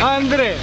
André.